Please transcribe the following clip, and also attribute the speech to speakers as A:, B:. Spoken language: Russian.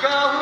A: Пока